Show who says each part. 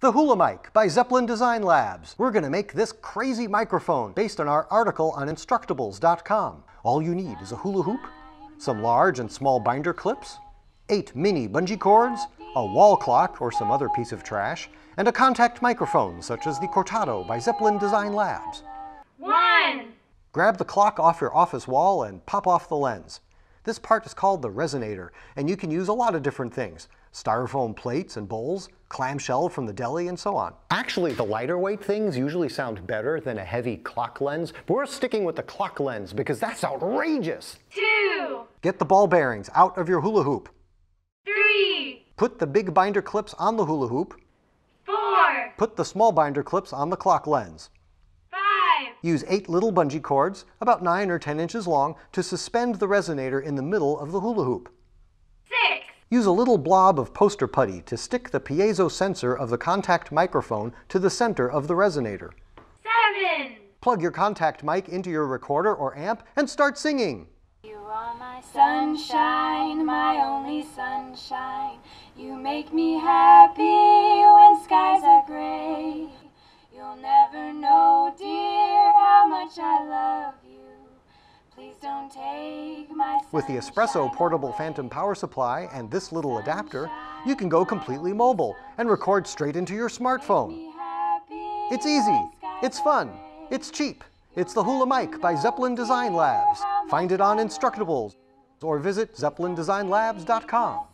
Speaker 1: The Hula Mic by Zeppelin Design Labs. We're going to make this crazy microphone based on our article on Instructables.com. All you need is a hula hoop, some large and small binder clips, eight mini bungee cords, a wall clock or some other piece of trash, and a contact microphone such as the Cortado by Zeppelin Design Labs.
Speaker 2: One,
Speaker 1: Grab the clock off your office wall and pop off the lens. This part is called the resonator, and you can use a lot of different things. Styrofoam plates and bowls, clamshell from the deli, and so on. Actually, the lighter weight things usually sound better than a heavy clock lens, but we're sticking with the clock lens because that's outrageous.
Speaker 2: two,
Speaker 1: Get the ball bearings out of your hula hoop.
Speaker 2: three,
Speaker 1: Put the big binder clips on the hula hoop.
Speaker 2: four,
Speaker 1: Put the small binder clips on the clock lens.
Speaker 2: Five,
Speaker 1: Use eight little bungee cords, about 9 or 10 inches long, to suspend the resonator in the middle of the hula hoop.
Speaker 2: six,
Speaker 1: Use a little blob of poster putty to stick the piezo sensor of the contact microphone to the center of the resonator.
Speaker 2: seven,
Speaker 1: Plug your contact mic into your recorder or amp and start singing.
Speaker 3: You are my sunshine, my only sunshine. You make me happy
Speaker 1: With the Espresso portable phantom power supply and this little adapter, you can go completely mobile and record straight into your smartphone. It's easy, it's fun, it's cheap. It's the Hula Mic by Zeppelin Design Labs. Find it on Instructables or visit zeppelindesignlabs.com.